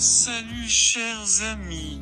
Salut chers amis.